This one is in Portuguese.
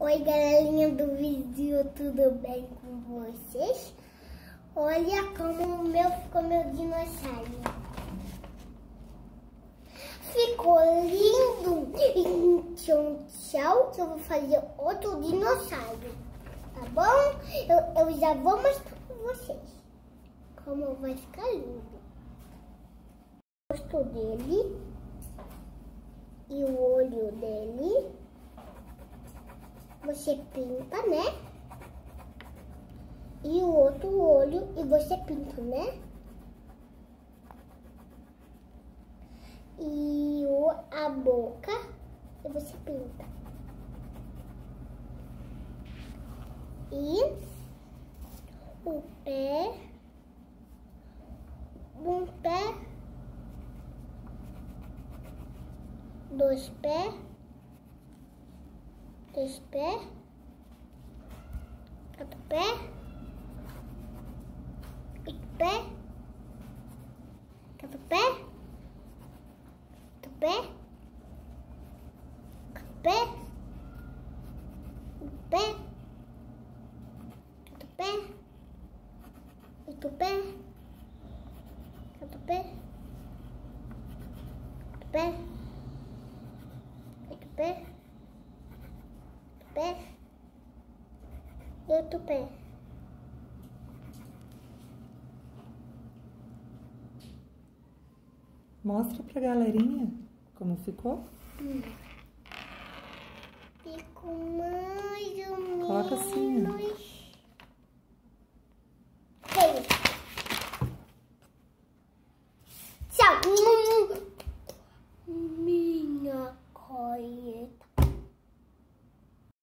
Oi, galerinha do vídeo, tudo bem com vocês? Olha como meu, ficou meu dinossauro. Ficou lindo! Então, tchau, que eu vou fazer outro dinossauro. Tá bom? Eu, eu já vou mostrar pra vocês como vai ficar lindo. O rosto dele e o olho dele você pinta, né? E o outro olho e você pinta, né? E o, a boca e você pinta. E o pé, um pé, dois pés, três pés, pés, quatro pés, oito pés, quatro pés, oito pés, quatro pés, oito pés, oito pés pé e outro pé. Mostra pra galerinha como ficou. Hum. Ficou mais ou menos. Coloca assim, ó.